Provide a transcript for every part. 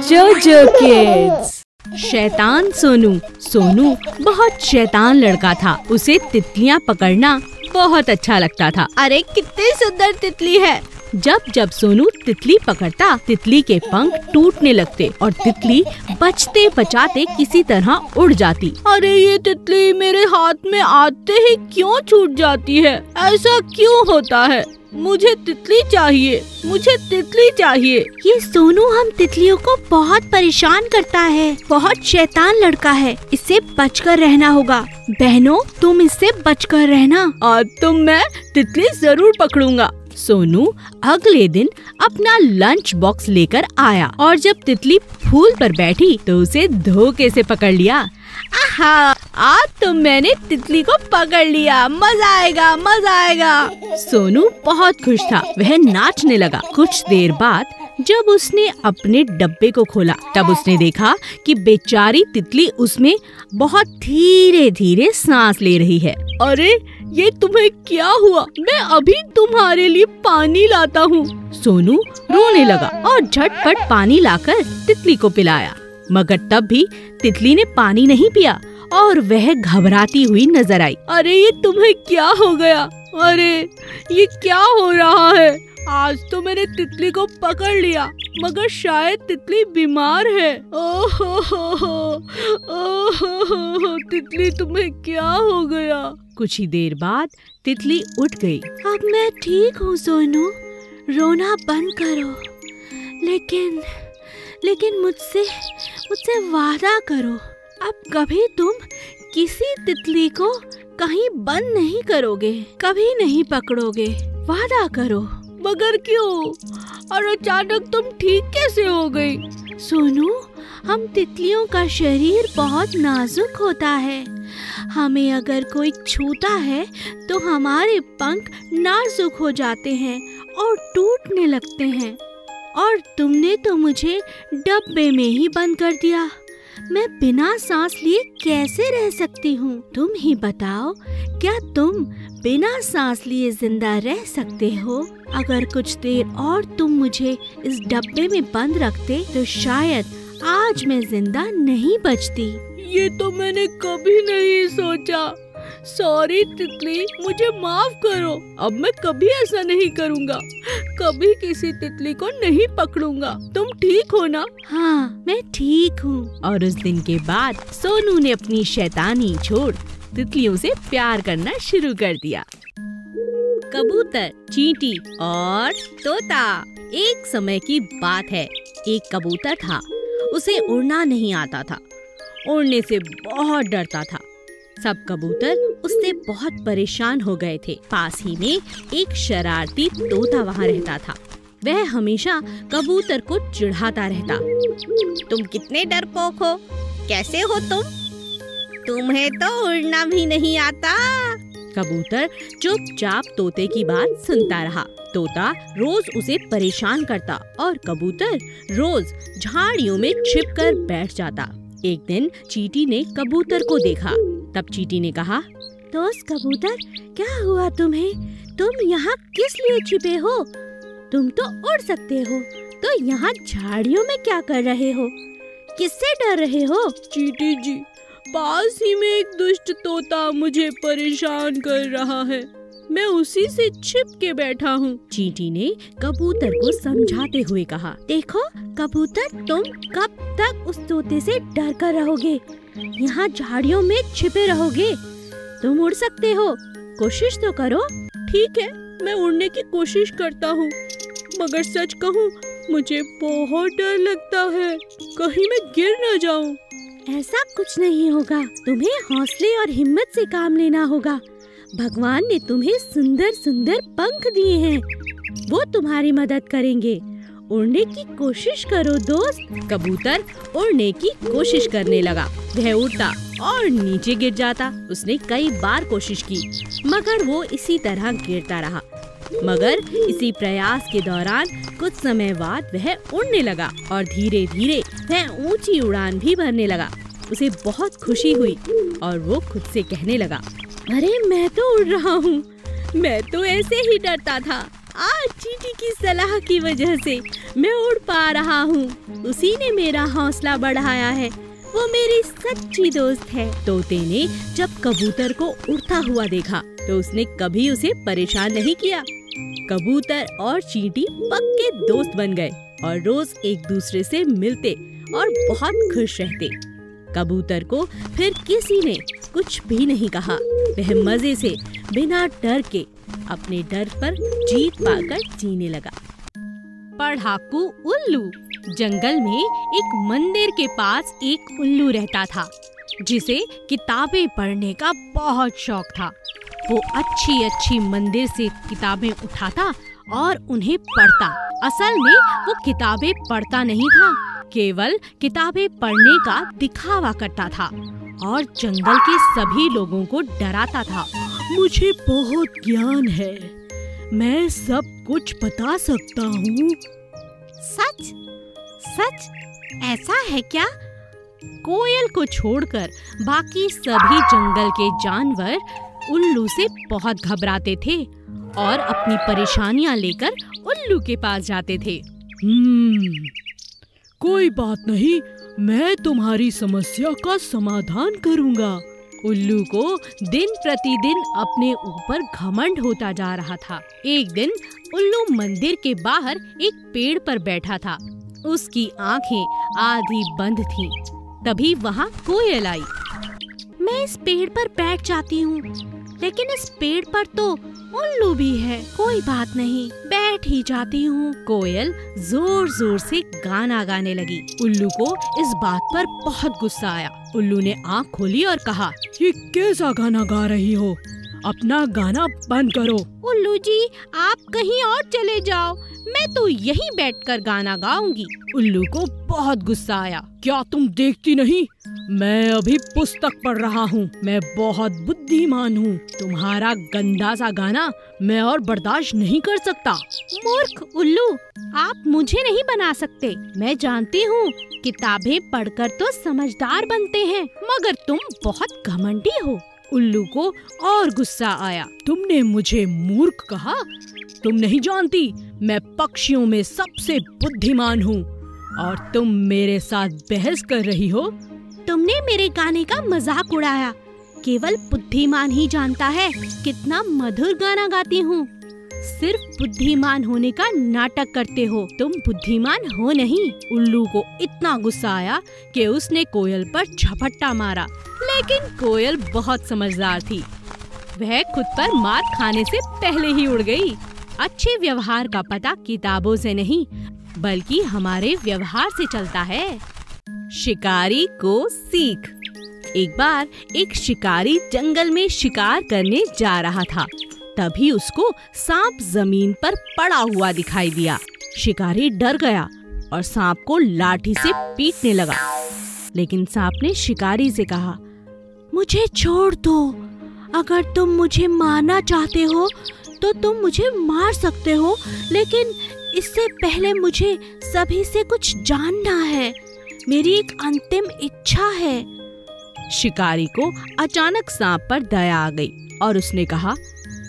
जोजो किड्स शैतान सोनू। सोनू बहुत शैतान लड़का था। उसे तितलियाँ पकड़ना बहुत अच्छा लगता था। अरे कितनी सुंदर तितली है। जब जब सोनू तितली पकड़ता तितली के पंख टूटने लगते और तितली बचते बचाते किसी तरह उड़ जाती। अरे ये तितली मेरे हाथ में आते ही क्यों छूट जाती है? ऐसा क्यों होता है? मुझे तितली चाहिए मुझे तितली चाहिए। ये सोनू हम तितलियों को बहुत परेशान करता है। बहुत शैतान लड़का है। इससे बचकर रहना होगा। बहनों तुम इससे बचकर रहना। और तुम मैं तितली ज़रूर पकड़ूँगा। सोनू अगले दिन अपना लंच बॉक्स लेकर आया और जब तितली फूल पर बैठी तो उसे धोखे से पकड़ लिया। आहा, आज तो मैंने तितली को पकड़ लिया। मज़ा आएगा मज़ा आएगा। सोनू बहुत खुश था। वह नाचने लगा। कुछ देर बाद जब उसने अपने डब्बे को खोला, तब उसने देखा कि बेचारी तितली उसमें बहुत धीरे धीरे सांस ले रही है। अरे, ये तुम्हें क्या हुआ? मैं अभी तुम्हारे लिए पानी लाता हूँ। सोनू रोने लगा और झटपट पानी लाकर तितली को पिलाया। मगर तब भी तितली ने पानी नहीं पिया और वह घबराती हुई नज़र आई। अरे, ये तुम्हें क्या हो गया? अरे, ये क्या हो रहा है? आज तो मैंने तितली को पकड़ लिया, मगर शायद तितली बीमार है। ओहो हो हो, ओहो तितली तुम्हें क्या हो गया? कुछ ही देर बाद तितली उठ गई। अब मैं ठीक हूँ सोनू। रोना बंद करो। लेकिन लेकिन मुझसे मुझसे वादा करो। अब कभी तुम किसी तितली को कहीं बंद नहीं करोगे कभी नहीं पकड़ोगे। वादा करो। मगर क्यों? और अचानक तुम ठीक कैसे हो गई? सोनू हम तितलियों का शरीर बहुत नाजुक होता है। हमें अगर कोई छूता है तो हमारे पंख नाजुक हो जाते हैं और टूटने लगते हैं। और तुमने तो मुझे डब्बे में ही बंद कर दिया। मैं बिना सांस लिए कैसे रह सकती हूँ? तुम ही बताओ, क्या तुम बिना सांस लिए ज़िंदा रह सकते हो? अगर कुछ देर और तुम मुझे इस डब्बे में बंद रखते तो शायद आज मैं ज़िंदा नहीं बचती। ये तो मैंने कभी नहीं सोचा। सॉरी तितली मुझे माफ़ करो। अब मैं कभी ऐसा नहीं करूँगा। कभी किसी तितली को नहीं पकड़ूँगा। तुम ठीक हो ना? हाँ मैं ठीक हूँ। और उस दिन के बाद सोनू ने अपनी शैतानी छोड़ तितलियों से प्यार करना शुरू कर दिया। कबूतर चींटी और तोता। एक समय की बात है। एक कबूतर था। उसे उड़ना नहीं आता था। उड़ने से बहुत डरता था। सब कबूतर उससे बहुत परेशान हो गए थे। पास ही में एक शरारती तोता वहाँ रहता था। वह हमेशा कबूतर को चिढ़ाता रहता। तुम कितने डरपोक हो? कैसे हो तुम? तुम्हें तो उड़ना भी नहीं आता! कबूतर चुपचाप तोते की बात सुनता रहा। तोता रोज उसे परेशान करता और कबूतर रोज झाड़ियों में छिप कर बैठ जाता। एक दिन चीटी ने कबूतर को देखा। तब चीटी ने कहा, दोस्त कबूतर, क्या हुआ तुम्हें? तुम यहाँ किस लिए छिपे हो? तुम तो उड़ सकते हो। तो यहाँ झाड़ियों में क्या कर रहे हो? किससे डर रहे हो? चीटी जी, पास ही में एक दुष्ट तोता मुझे परेशान कर रहा है। मैं उसी से छिप के बैठा हूँ। चींटी ने कबूतर को समझाते हुए कहा देखो कबूतर तुम कब तक उस तोते से डर कर रहोगे? यहाँ झाड़ियों में छिपे रहोगे। तुम उड़ सकते हो। कोशिश तो करो। ठीक है मैं उड़ने की कोशिश करता हूँ। मगर सच कहूँ मुझे बहुत डर लगता है। कहीं मैं गिर न जाऊँ। ऐसा कुछ नहीं होगा। तुम्हें हौसले और हिम्मत से काम लेना होगा। भगवान ने तुम्हें सुंदर सुंदर पंख दिए हैं। वो तुम्हारी मदद करेंगे। उड़ने की कोशिश करो, दोस्त। कबूतर उड़ने की कोशिश करने लगा। वह उड़ता और नीचे गिर जाता। उसने कई बार कोशिश की, मगर वो इसी तरह गिरता रहा। मगर इसी प्रयास के दौरान कुछ समय बाद वह उड़ने लगा और धीरे धीरे वह ऊँची उड़ान भी भरने लगा। उसे बहुत खुशी हुई और वो खुद से कहने लगा अरे, मैं तो उड़ रहा हूँ। मैं तो ऐसे ही डरता था। आज चीटी की सलाह की वजह से मैं उड़ पा रहा हूँ। उसी ने मेरा हौसला बढ़ाया है। वो मेरी सच्ची दोस्त है। तोते ने जब कबूतर को उड़ता हुआ देखा तो उसने कभी उसे परेशान नहीं किया। कबूतर और चींटी पक्के दोस्त बन गए और रोज एक दूसरे से मिलते और बहुत खुश रहते। कबूतर को फिर किसी ने कुछ भी नहीं कहा। वह मज़े से बिना डर के अपने डर पर जीत पाकर जीने लगा। पढ़ाकू उल्लू, जंगल में एक मंदिर के पास एक उल्लू रहता था, जिसे किताबें पढ़ने का बहुत शौक था। वो अच्छी अच्छी मंदिर से किताबें उठाता और उन्हें पढ़ता। असल में वो किताबें पढ़ता नहीं था, केवल किताबें पढ़ने का दिखावा करता था। और जंगल के सभी लोगों को डराता था। मुझे बहुत ज्ञान है। मैं सब कुछ बता सकता हूँ। सच? सच? ऐसा है क्या? कोयल को छोड़कर बाकी सभी जंगल के जानवर उल्लू से बहुत घबराते थे और अपनी परेशानियाँ लेकर उल्लू के पास जाते थे। हम्म, कोई बात नहीं। मैं तुम्हारी समस्या का समाधान करूँगा। उल्लू को दिन प्रतिदिन अपने ऊपर घमंड होता जा रहा था। एक दिन उल्लू मंदिर के बाहर एक पेड़ पर बैठा था। उसकी आँखें आधी बंद थीं। तभी वहाँ कोयल आई। मैं इस पेड़ पर बैठ जाती हूँ, लेकिन इस पेड़ पर तो उल्लू भी है कोई बात नहीं। बैठ ही जाती हूँ। कोयल ज़ोर ज़ोर से गाना गाने लगी। उल्लू को इस बात पर बहुत गुस्सा आया। उल्लू ने आँख खोली और कहा ये कैसा गाना गा रही हो? अपना गाना बंद करो। उल्लू जी आप कहीं और चले जाओ। मैं तो यहीं बैठकर गाना गाऊँगी। उल्लू को बहुत गुस्सा आया। क्या तुम देखती नहीं? मैं अभी पुस्तक पढ़ रहा हूँ। मैं बहुत बुद्धिमान हूँ। तुम्हारा गंदा सा गाना मैं और बर्दाश्त नहीं कर सकता। मूर्ख उल्लू आप मुझे नहीं बना सकते। मैं जानती हूँ किताबें पढ़कर तो समझदार बनते हैं मगर तुम बहुत घमंडी हो। उल्लू को और गुस्सा आया। तुमने मुझे मूर्ख कहा? तुम नहीं जानती मैं पक्षियों में सबसे बुद्धिमान हूँ। और तुम मेरे साथ बहस कर रही हो? तुमने मेरे गाने का मज़ाक उड़ाया। केवल बुद्धिमान ही जानता है कितना मधुर गाना गाती हूँ। सिर्फ़ बुद्धिमान होने का नाटक करते हो। तुम बुद्धिमान हो नहीं। उल्लू को इतना गुस्सा आया कि उसने कोयल पर झपट्टा मारा। लेकिन कोयल बहुत समझदार थी। वह खुद पर मार खाने से पहले ही उड़ गई। अच्छे व्यवहार का पता किताबों से नहीं बल्कि हमारे व्यवहार से चलता है। शिकारी को सीख। एक बार एक शिकारी जंगल में शिकार करने जा रहा था। तभी उसको सांप ज़मीन पर पड़ा हुआ दिखाई दिया। शिकारी डर गया और सांप को लाठी से पीटने लगा। लेकिन सांप ने शिकारी से कहा, मुझे छोड़ दो। अगर तुम मुझे मारना चाहते हो तो तुम मुझे मार सकते हो, लेकिन इससे पहले मुझे सभी से कुछ जानना है। मेरी एक अंतिम इच्छा है। शिकारी को अचानक सांप पर दया आ गई और उसने कहा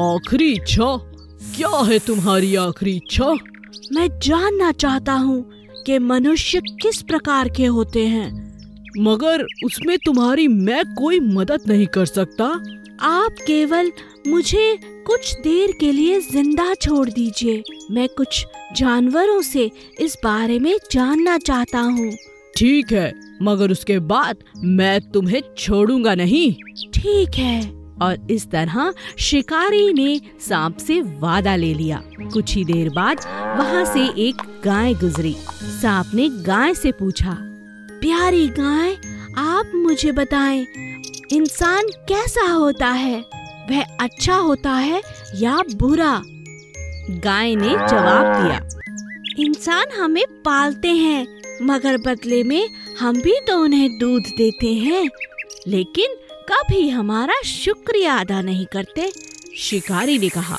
आखिरी इच्छा? क्या है तुम्हारी आखिरी इच्छा? मैं जानना चाहता हूँ कि मनुष्य किस प्रकार के होते हैं। मगर उसमें तुम्हारी मैं कोई मदद नहीं कर सकता। आप केवल मुझे कुछ देर के लिए ज़िंदा छोड़ दीजिए। मैं कुछ जानवरों से इस बारे में जानना चाहता हूँ। ठीक है मगर उसके बाद मैं तुम्हें छोड़ूँगा नहीं। ठीक है। और इस तरह शिकारी ने सांप से वादा ले लिया। कुछ ही देर बाद वहाँ से एक गाय गुजरी। सांप ने गाय से पूछा प्यारी गाय आप मुझे बताएँ इंसान कैसा होता है? वह अच्छा होता है या बुरा? गाय ने जवाब दिया, इंसान हमें पालते हैं, मगर बदले में हम भी तो उन्हें दूध देते हैं। लेकिन कभी हमारा शुक्रिया अदा नहीं करते, शिकारी ने कहा।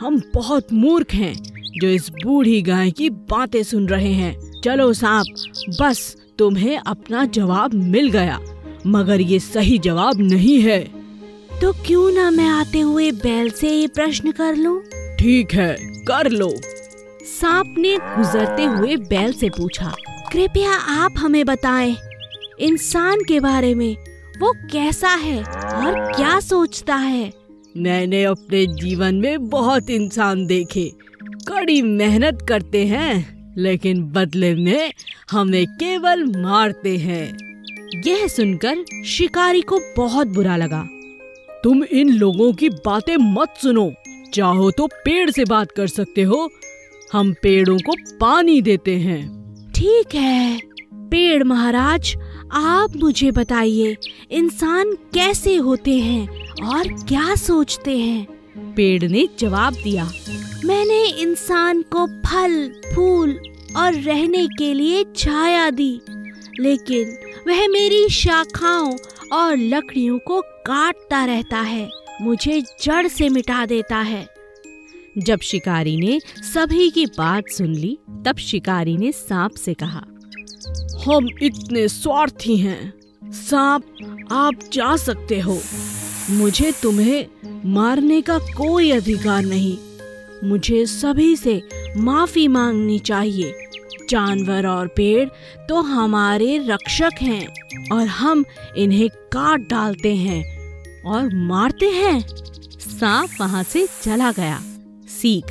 हम बहुत मूर्ख हैं, जो इस बूढ़ी गाय की बातें सुन रहे हैं। चलो सांप, बस तुम्हें अपना जवाब मिल गया, मगर ये सही जवाब नहीं है। तो क्यों ना मैं आते हुए बैल से ये प्रश्न कर लूँ? ठीक है कर लो। सांप ने गुजरते हुए बैल से पूछा कृपया आप हमें बताएँ इंसान के बारे में वो कैसा है और क्या सोचता है? मैंने अपने जीवन में बहुत इंसान देखे कड़ी मेहनत करते हैं लेकिन बदले में हमें केवल मारते हैं। यह सुनकर शिकारी को बहुत बुरा लगा। तुम इन लोगों की बातें मत सुनो चाहो तो पेड़ से बात कर सकते हो। हम पेड़ों को पानी देते हैं। ठीक है। पेड़ महाराज आप मुझे बताइए इंसान कैसे होते हैं और क्या सोचते हैं? पेड़ ने जवाब दिया। मैंने इंसान को फल फूल और रहने के लिए छाया दी लेकिन वह मेरी शाखाओं और लकड़ियों को काटता रहता है। मुझे जड़ से मिटा देता है। जब शिकारी ने सभी की बात सुन ली, तब शिकारी ने सांप से कहा, हम इतने स्वार्थी हैं। सांप, आप जा सकते हो। मुझे तुम्हें मारने का कोई अधिकार नहीं। मुझे सभी से माफ़ी मांगनी चाहिए। जानवर और पेड़ तो हमारे रक्षक हैं और हम इन्हें काट डालते हैं। और मारते हैं। सांप वहाँ से चला गया। सीख,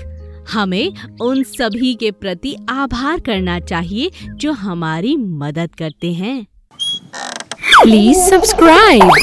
हमें उन सभी के प्रति आभार करना चाहिए जो हमारी मदद करते हैं। Please subscribe